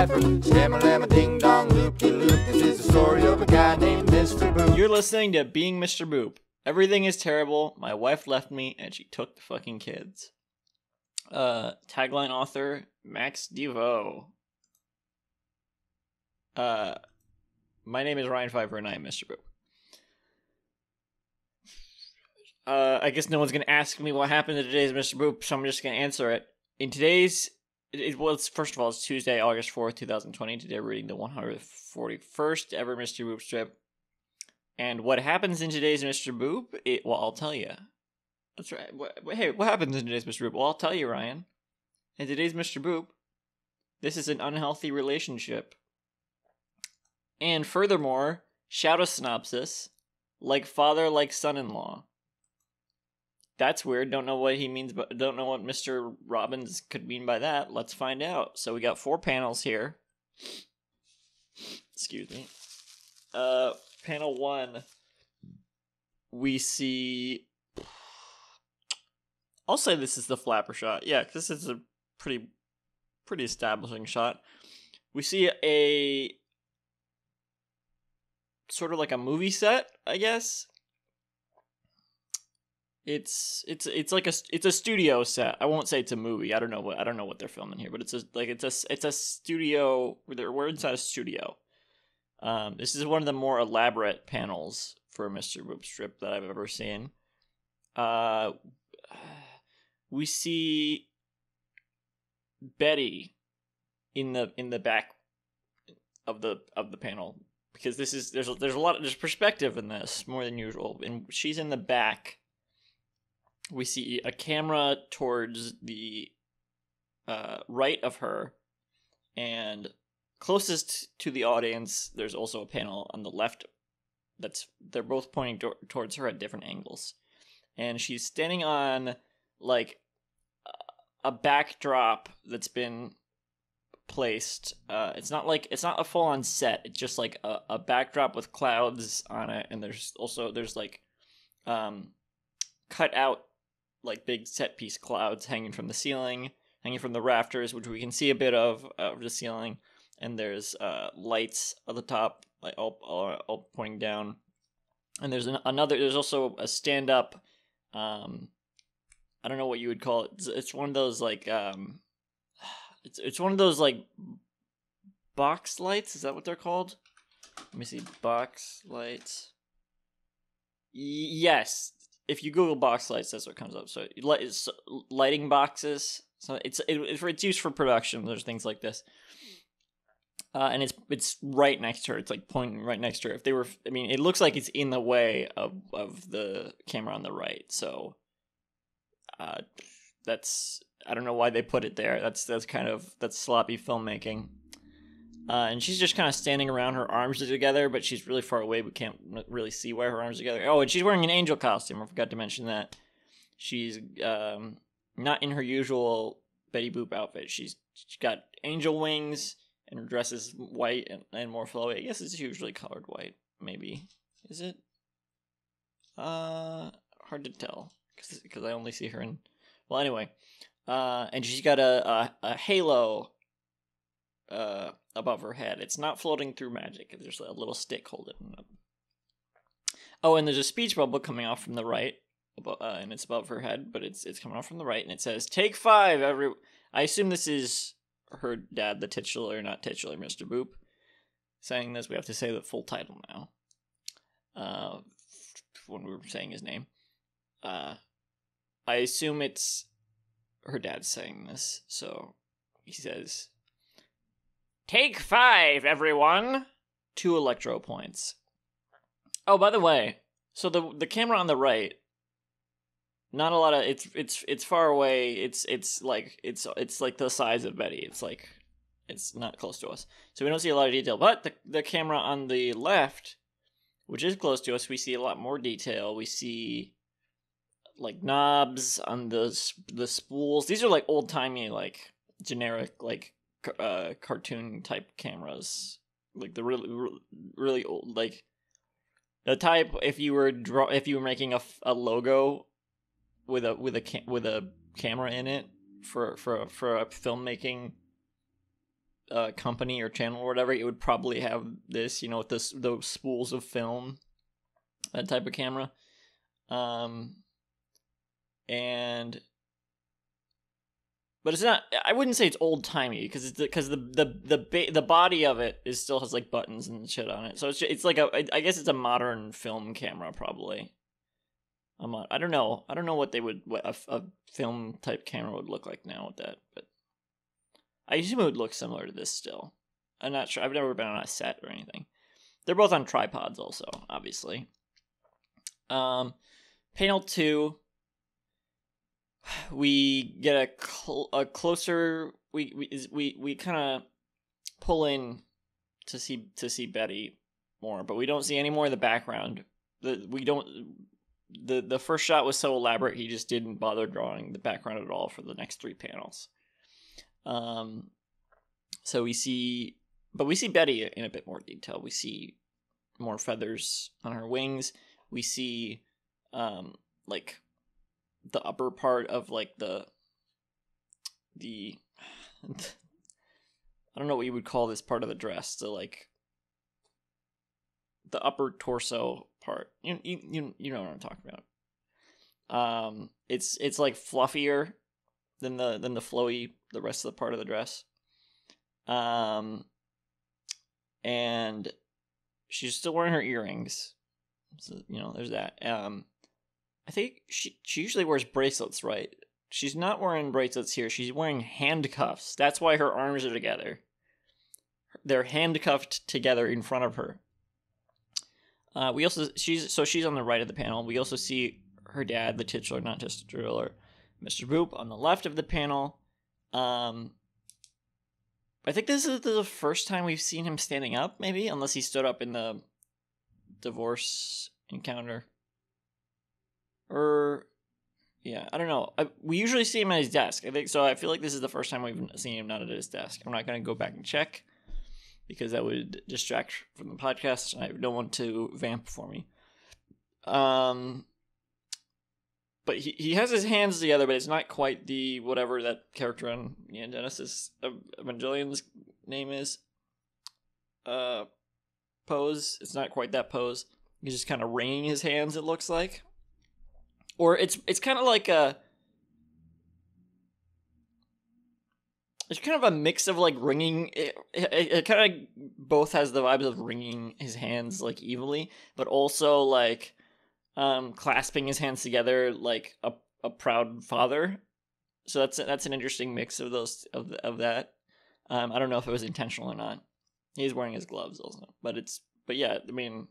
Shamma ding dong loop de loop. This is the story of a guy named Mr. Boop. You're listening to Being Mr. Boop. Everything is terrible. My wife left me and she took the fucking kids. Uh, tagline author Max Devo. Uh, my name is Ryan Pfeiffer and I am Mr. Boop. Uh, I guess no one's gonna ask me what happened to today's Mr. Boop, so I'm just gonna answer it. In today's, it was first of all, it's Tuesday, August fourth, two thousand twenty. Today we're reading the one hundred forty first ever Mr. Boop strip. And what happens in today's Mr. Boop? It, well, I'll tell you. That's right. What, hey, what happens in today's Mr. Boop? Well, I'll tell you, Ryan. In today's Mr. Boop, this is an unhealthy relationship. And furthermore, shout a synopsis like father, like son in law. That's weird. Don't know what he means, but don't know what Mr. Robbins could mean by that. Let's find out. So we got four panels here. Excuse me. Uh, panel one, we see. I'll say this is the flapper shot. Yeah, this is a pretty, pretty establishing shot. We see a sort of like a movie set, I guess. It's it's it's like a it's a studio set. I won't say it's a movie. I don't know what I don't know what they're filming here, but it's a like it's a it's a studio. We're we're inside a studio. Um, this is one of the more elaborate panels for Mr. Boop strip that I've ever seen. Uh, we see Betty in the in the back of the of the panel because this is there's a, there's a lot of there's perspective in this more than usual, and she's in the back. We see a camera towards the uh, right of her, and closest to the audience, there's also a panel on the left. That's they're both pointing to- towards her at different angles, and she's standing on like a backdrop that's been placed. Uh, it's not like it's not a full on set. It's just like a, a backdrop with clouds on it, and there's also there's like um, cut out like big set piece clouds hanging from the ceiling, hanging from the rafters, which we can see a bit of of the ceiling. And there's uh, lights at the top, like all, all, all pointing down. And there's an, another. There's also a stand up. Um, I don't know what you would call it. It's, it's one of those like um, it's it's one of those like box lights. Is that what they're called? Let me see. Box lights. Y- yes. If you Google box lights, that's what comes up. So lighting boxes. So it's it, it's used for production. There's things like this. Uh, and it's it's right next to her. It's like pointing right next to her. If they were, I mean, it looks like it's in the way of of the camera on the right. So, uh, that's I don't know why they put it there. That's that's kind of that's sloppy filmmaking. Uh, and she's just kind of standing around. Her arms are together, but she's really far away. We can't really see why her arms are together. Oh, and she's wearing an angel costume. I forgot to mention that. She's um, not in her usual Betty Boop outfit. She's, she's got angel wings, and her dress is white and, and more flowy. I guess it's usually colored white. Maybe is it? Uh, hard to tell because I only see her in. Well, anyway, uh, and she's got a, a, a halo uh, above her head. It's not floating through magic. There's a little stick holding it. Oh, and there's a speech bubble coming off from the right, uh, and it's above her head, but it's it's coming off from the right, and it says "Take five, every." I assume this is her dad, the titular, not titular, Mister Boop, saying this. We have to say the full title now. Uh, when we were saying his name, uh, I assume it's her dad saying this, so he says, Take five, everyone! Two electro points. Oh, by the way, so the the camera on the right, not a lot of it's it's it's far away. It's it's like it's it's like the size of Betty. It's like it's not close to us, so we don't see a lot of detail. But the the camera on the left, which is close to us, we see a lot more detail. We see like knobs on the the spools. These are like old timey, like generic, like uh, cartoon type cameras, like the really really old, like the type if you were draw if you were making a, a logo with a with a ca- with a camera in it for for for a filmmaking uh, company or channel or whatever, it would probably have this, you know, with this those spools of film, that type of camera, um, and but it's not. I wouldn't say it's old timey because it's because the the the the body of it is still has like buttons and shit on it. So it's just, it's like a I guess it's a modern film camera probably. I'm not, I don't know. I don't know what they would what a, a film type camera would look like now with that, but I assume it would look similar to this still. I'm not sure. I've never been on a set or anything. They're both on tripods, also, obviously. Um, panel two, we get a cl- a closer. We we we we kind of pull in to see to see Betty more, but we don't see any more in the background. The we don't. The the first shot was so elaborate he just didn't bother drawing the background at all for the next three panels. Um, so we see, but we see Betty in a bit more detail. We see more feathers on her wings. We see, um, like the upper part of like the the I don't know what you would call this part of the dress. The like the upper torso part. You you you, you know what I'm talking about. Um, it's it's like fluffier than the than the flowy the rest of the part of the dress. Um, and she's still wearing her earrings. So, you know, there's that. Um, I think she she usually wears bracelets, right? She's not wearing bracelets here. She's wearing handcuffs. That's why her arms are together. They're handcuffed together in front of her. Uh, we also she's so she's on the right of the panel. We also see her dad, the titular, not just driller, Mr. Boop, on the left of the panel. Um, I think this is the first time we've seen him standing up, maybe, unless he stood up in the divorce encounter. Or, yeah, I don't know. I, we usually see him at his desk. I think so. I feel like this is the first time we've seen him not at his desk. I'm not going to go back and check because that would distract from the podcast. I don't want to vamp for me. Um, but he, he has his hands together, but it's not quite the whatever that character on Neon Genesis Evangelion's name is. Uh, pose. It's not quite that pose. He's just kind of wringing his hands. It looks like, or it's it's kind of like a. It's kind of a mix of like wringing. It, it, it kind of both has the vibes of wringing his hands like evilly, but also like um, clasping his hands together like a, a proud father. So that's that's an interesting mix of those of of that. Um, I don't know if it was intentional or not. He's wearing his gloves also, but it's but yeah, I mean,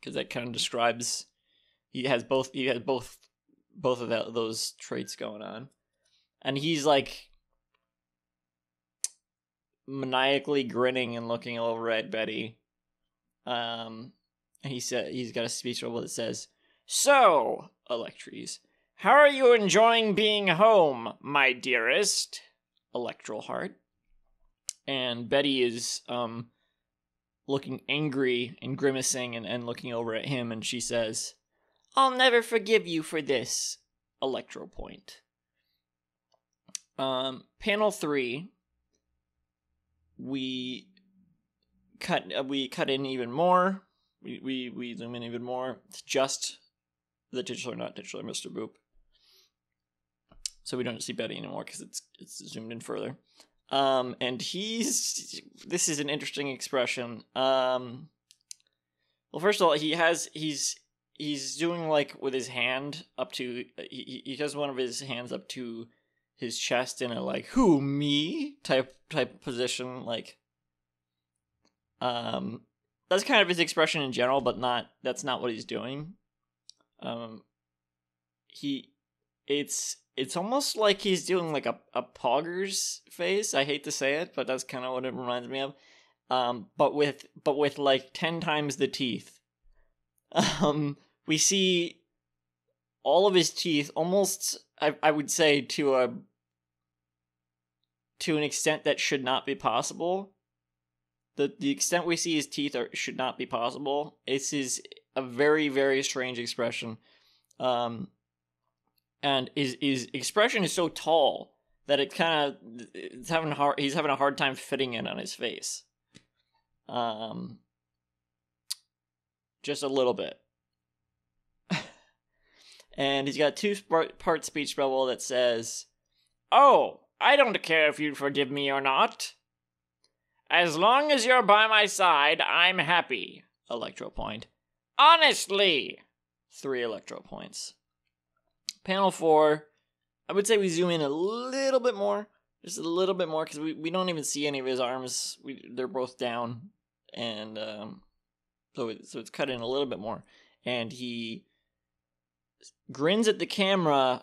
because that kind of describes he has both he has both both of that, those traits going on, and he's like maniacally grinning and looking over at Betty. Um, and he said he's got a speech bubble that says, "So, Electries, how are you enjoying being home, my dearest?" Electral heart. And Betty is um looking angry and grimacing and, and looking over at him, and she says, "I'll never forgive you for this." Electro point. Um, panel three. We cut uh, we cut in even more we, we, we zoom in even more. It's just the titular, not titular Mr. Boop. So we don't see Betty anymore because it's it's zoomed in further. Um, and he's this is an interesting expression. Um, well, first of all, he has he's he's doing like with his hand up to he he does one of his hands up to his chest in a like who me type type position like um that's kind of his expression in general, but not that's not what he's doing. Um, he, it's it's almost like he's doing like a a poggers face. I hate to say it, but that's kind of what it reminds me of. Um, but with but with like ten times the teeth. Um, we see all of his teeth almost. I I would say to a to an extent that should not be possible the the extent we see his teeth are should not be possible. This is a very very strange expression. Um, and his his expression is so tall that it kind of it's having hard. He's having a hard time fitting in on his face. Um, just a little bit. And he's got two part speech bubble that says, "Oh, I don't care if you forgive me or not. As long as you're by my side, I'm happy." Electro point. Honestly, three electro points. Panel four, I would say we zoom in a little bit more, just a little bit more, because we, we don't even see any of his arms. We they're both down, and um, so it, so it's cut in a little bit more, and he grins at the camera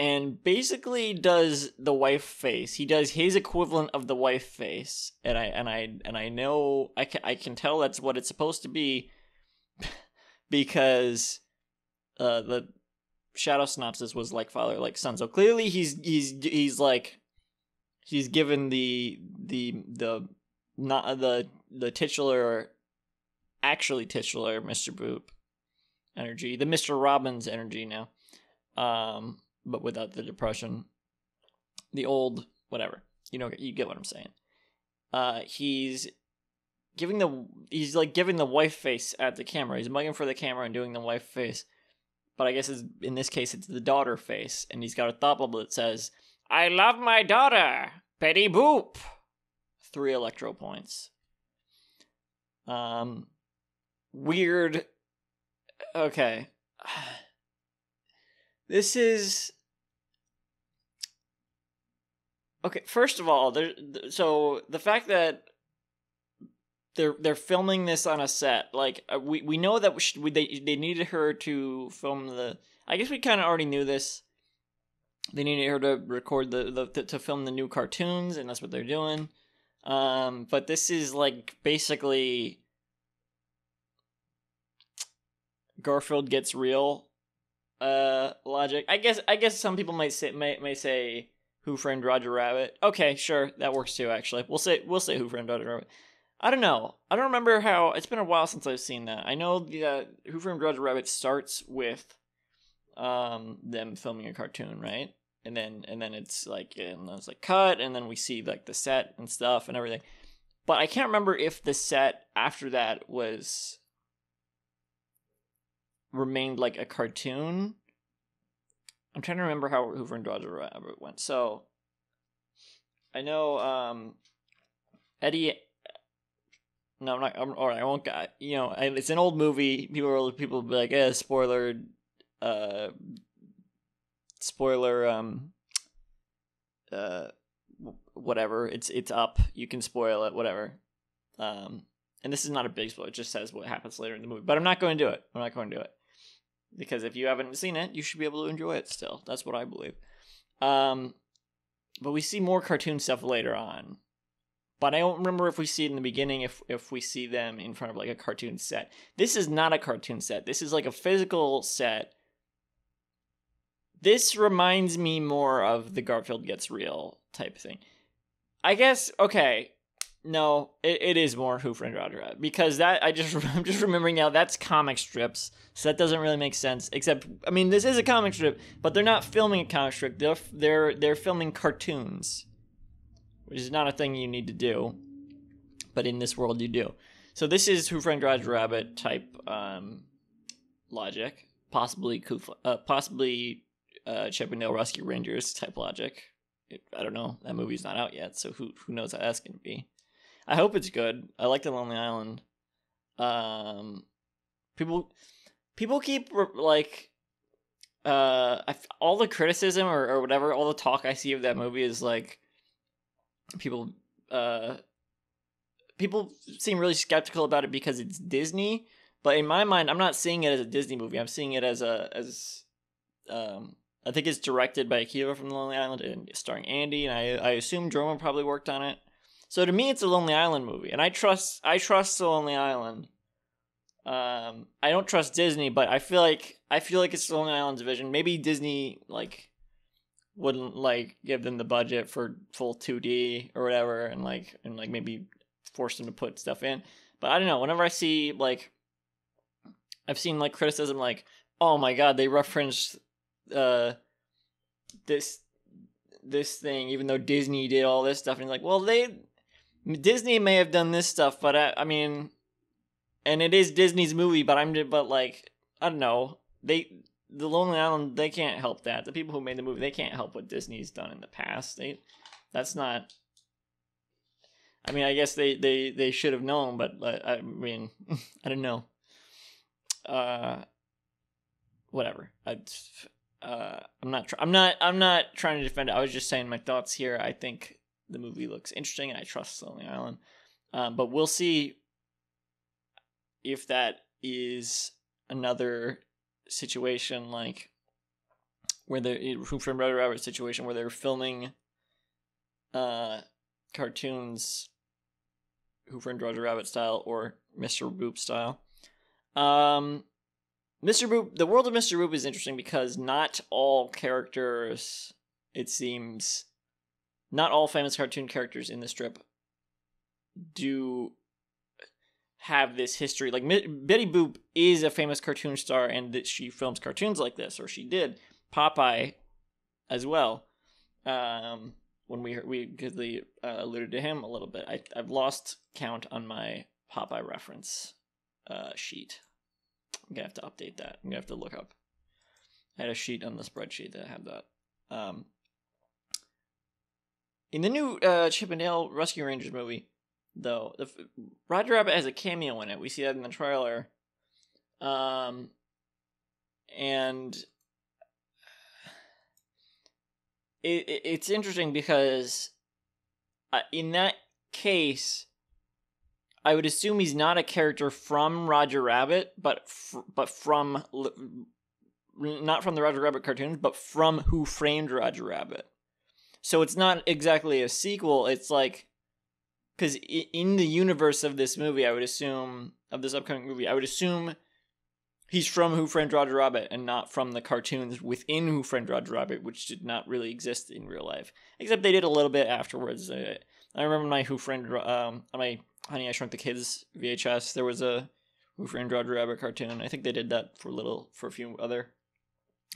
and basically does the wife face. He does his equivalent of the wife face, and I and I and I know I can I can tell that's what it's supposed to be because uh, the shadow synopsis was like father like son. So clearly he's he's he's like he's given the the the not the the titular actually titular Mr. Boop energy, the Mr. Robbins energy now. Um but without the depression. The old whatever. You know you get what I'm saying. Uh he's giving the he's like giving the wife face at the camera. He's mugging for the camera and doing the wife face. But I guess in this case it's the daughter face and he's got a thought bubble that says, "I love my daughter, Betty Boop." 3 electro points. Um weird okay. This is okay. First of all, there. So the fact that they're they're filming this on a set, like uh, we we know that we should, we, they they needed her to film the. I guess we kind of already knew this. They needed her to record the, the to film the new cartoons, and that's what they're doing. Um, but this is like basically Garfield gets real uh logic. I guess I guess some people might say may, may say Who Framed Roger Rabbit. Okay, sure, that works too. Actually, we'll say we'll say Who Framed Roger Rabbit. I don't know. I don't remember how. It's been a while since I've seen that. I know the uh, Who Framed Roger Rabbit starts with um them filming a cartoon, right? And then and then it's like and it's like cut, and then we see like the set and stuff and everything. But I can't remember if the set after that was remained like a cartoon. I'm trying to remember how Who Framed Roger Rabbit went. So I know um, Eddie. No, I'm not. I'm, all right, I won't. You know, it's an old movie. People will people will be like, "Eh, spoiler." Uh, spoiler. Um. Uh, whatever. It's it's up. You can spoil it. Whatever. Um, and this is not a big spoiler. It just says what happens later in the movie. But I'm not going to do it. I'm not going to do it because if you haven't seen it, you should be able to enjoy it still. That's what I believe. Um, but we see more cartoon stuff later on. But I don't remember if we see it in the beginning, if if we see them in front of like a cartoon set. This is not a cartoon set. This is like a physical set. This reminds me more of the Garfield gets real type thing. I guess okay. No, it, it is more Who Framed Roger Rabbit because that I just I'm just remembering now that's comic strips, so that doesn't really make sense. Except I mean this is a comic strip, but they're not filming a comic strip. They're they're they're filming cartoons, which is not a thing you need to do, but in this world you do. So this is Who Framed Roger Rabbit type um, logic, possibly Kufla, uh, possibly uh, Chip 'n Dale Rescue Rangers type logic. I don't know. That movie's not out yet, so who who knows how that's gonna be. I hope it's good. I like the Lonely Island. Um, people, people keep like, uh, I, all the criticism or, or whatever, all the talk I see of that movie is like, people, uh, people seem really skeptical about it because it's Disney. But in my mind, I'm not seeing it as a Disney movie. I'm seeing it as a as, um, I think it's directed by Akiva from the Lonely Island and starring Andy, and I I assume Jorma probably worked on it. So to me, it's a Lonely Island movie, and I trust I trust the Lonely Island. Um, I don't trust Disney, but I feel like I feel like it's the Lonely Island division. Maybe Disney like wouldn't like give them the budget for full 2D or whatever, and like and like maybe force them to put stuff in. But I don't know. Whenever I see like, I've seen like criticism like, oh my god, they referenced uh this this thing, even though Disney did all this stuff, and like, well, they Disney may have done this stuff, but I, I mean, and it is Disney's movie, but I'm but like I don't know, they the Lonely Island they can't help that. The people who made the movie they can't help what Disney's done in the past. They that's not. I mean, I guess they they they should have known, but I mean, I don't know. Uh, whatever. I, uh, I'm not. Tr- I'm not. I'm not trying to defend it. I was just saying my thoughts here. I think the movie looks interesting, and I trust Lonely Island. Um, but we'll see if that is another situation like where they're Who Framed Roger Rabbit situation where they're filming uh cartoons Who Framed Roger Rabbit style or Mr. Boop style. Um Mr. Boop the world of Mr. Boop is interesting because not all characters it seems not all famous cartoon characters in the strip do have this history. Like Betty Boop is a famous cartoon star, and that she films cartoons like this, or she did. Popeye, as well. Um, when we we we uh, alluded to him a little bit, I I've lost count on my Popeye reference uh, sheet. I'm gonna have to update that. I'm gonna have to look up. I had a sheet on the spreadsheet that had that. Um, in the new uh, Chip 'n Dale Rescue Rangers movie, though. The, Roger Rabbit has a cameo in it. We see that in the trailer. Um, and it, it it's interesting because uh, in that case, I would assume he's not a character from Roger Rabbit, but fr- but from not from the Roger Rabbit cartoons, but from Who Framed Roger Rabbit. So it's not exactly a sequel. It's like because in the universe of this movie, I would assume of this upcoming movie, I would assume he's from Who Framed Roger Rabbit and not from the cartoons within Who Framed Roger Rabbit, which did not really exist in real life. Except they did a little bit afterwards. I, I remember my Who Framed um my Honey I Shrunk the Kids VHS. There was a Who Framed Roger Rabbit cartoon. I think they did that for a little for a few other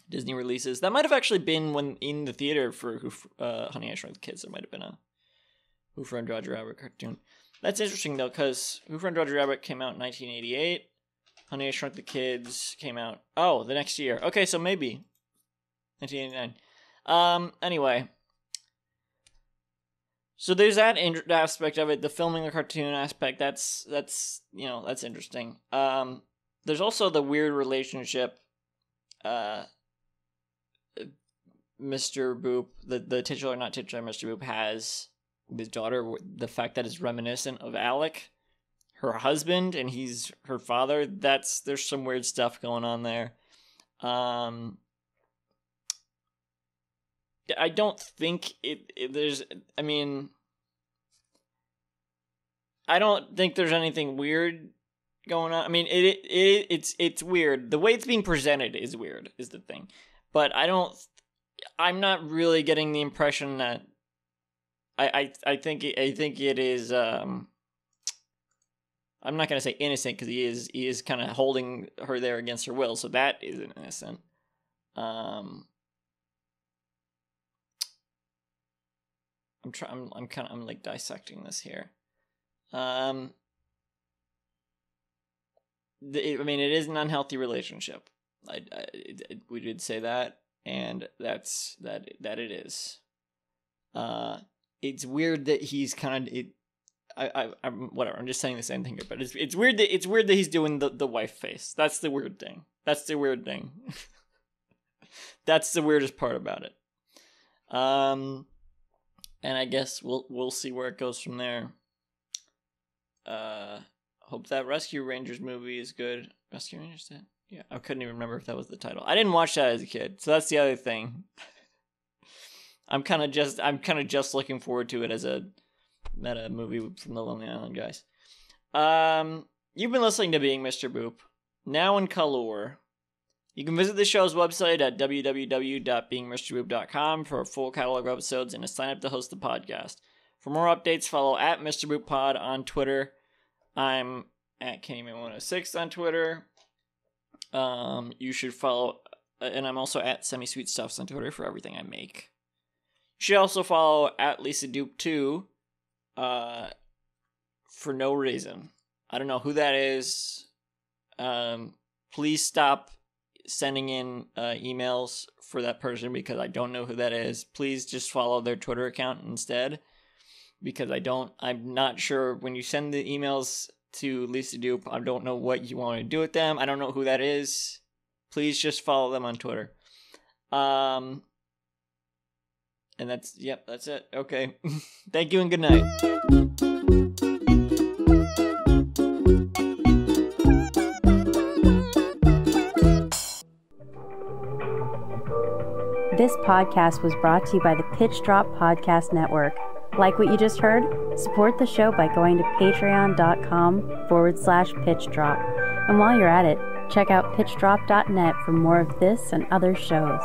Disney releases. That might have actually been when in the theater for uh, Honey I Shrunk the Kids. There might have been a who Framed Roger Rabbit cartoon. That's interesting though, because Who Framed Roger Rabbit came out in 1988. Honey, I Shrunk the Kids came out. Oh, the next year. Okay, so maybe 1989. Um. Anyway, so there's that aspect of it. The filming the cartoon aspect. That's that's you know that's interesting. Um. There's also the weird relationship. Uh. Mr. Boop, the the titular not titular Mr. Boop has his daughter the fact that it's reminiscent of Alec, her husband, and he's her father. That's there's some weird stuff going on there. Um, I don't think it, it there's. I mean, I don't think there's anything weird going on. I mean, it, it it it's it's weird. The way it's being presented is weird. Is the thing, but I don't. I'm not really getting the impression that I, I, I think I think it is. Um, I'm not gonna say innocent because he is he is kind of holding her there against her will, so that isn't innocent. Um, I'm trying. I'm, I'm kind of I'm like dissecting this here. Um, the, I mean, it is an unhealthy relationship. I, I we did say that, and that's that that it is. Uh, it's weird that he's kind of it. I, I, I'm whatever. I'm just saying the same thing here, but it's it's weird that it's weird that he's doing the the wife face. That's the weird thing. That's the weird thing. That's the weirdest part about it. Um, and I guess we'll we'll see where it goes from there. Uh, hope that Rescue Rangers movie is good. Rescue Rangers, yeah. I couldn't even remember if that was the title. I didn't watch that as a kid, so that's the other thing. I'm kind of just I'm kind of just looking forward to it as a meta movie from the Lonely Island guys. Um, you've been listening to Being Mr. Boop, now in color. You can visit the show's website at www.beingmrboop.com for a full catalog of episodes and to sign up to host the podcast. For more updates, follow at Mr. Boop Pod on Twitter. I'm at Candyman106 on Twitter. Um, you should follow, uh, and I'm also at Semi Sweet Stuffs on Twitter for everything I make. You should also follow at Lisa Doop too, uh, for no reason. I don't know who that is. Um, please stop sending in uh, emails for that person because I don't know who that is. Please just follow their Twitter account instead because I don't. I'm not sure when you send the emails to Lisa Doop. I don't know what you want to do with them. I don't know who that is. Please just follow them on Twitter. Um, and that's yep, that's it. Okay, thank you and good night. This podcast was brought to you by the Pitch Drop Podcast Network. Like what you just heard? Support the show by going to patreon.com forward slash pitch drop. And while you're at it, check out pitchdrop.net for more of this and other shows.